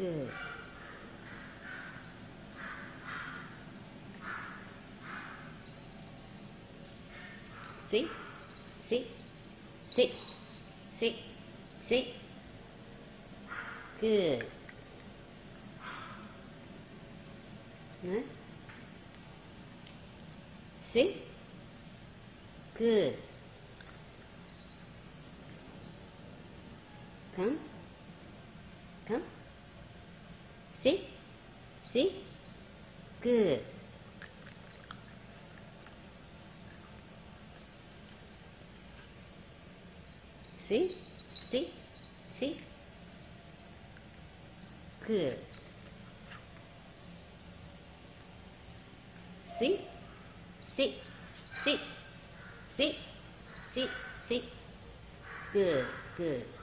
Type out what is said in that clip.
Good. See? See? See? See? See? Good. Huh? See? Good. Come. Come. See? See? Good. See? See? See? Good. See? See? See? See? See? See? Good, good.